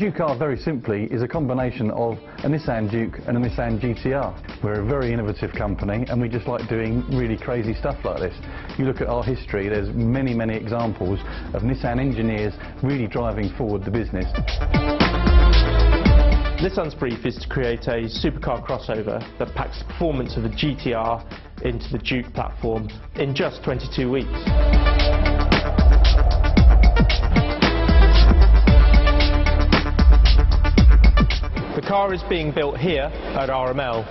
Juke R, very simply, is a combination of a Nissan Juke and a Nissan GTR. We're a very innovative company and we just like doing really crazy stuff like this. You look at our history, there's many, many examples of Nissan engineers really driving forward the business. Nissan's brief is to create a supercar crossover that packs the performance of the GTR into the Juke platform in just 22 weeks. Car is being built here at RML.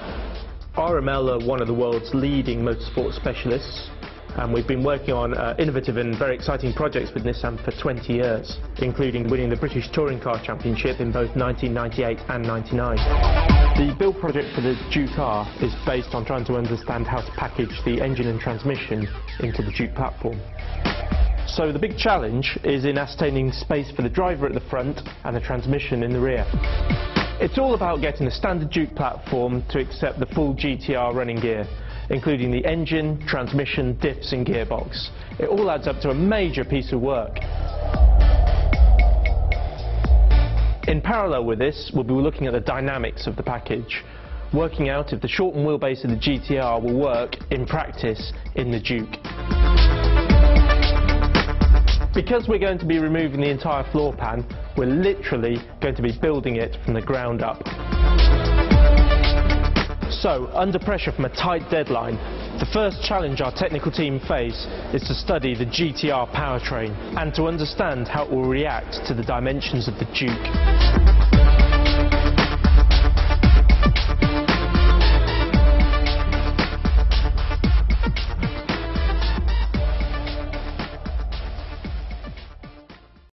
RML are one of the world's leading motorsport specialists and we've been working on uh, innovative and very exciting projects with Nissan for 20 years, including winning the British Touring Car Championship in both 1998 and 99. The build project for the Juke R is based on trying to understand how to package the engine and transmission into the Juke platform. So the big challenge is in ascertaining space for the driver at the front and the transmission in the rear. It's all about getting the standard Juke platform to accept the full GTR running gear, including the engine, transmission, diffs and gearbox. It all adds up to a major piece of work. In parallel with this, we'll be looking at the dynamics of the package, working out if the shortened wheelbase of the GTR will work in practice in the Juke. Because we're going to be removing the entire floor pan, we're literally going to be building it from the ground up. So, under pressure from a tight deadline, the first challenge our technical team face is to study the GTR powertrain and to understand how it will react to the dimensions of the Juke.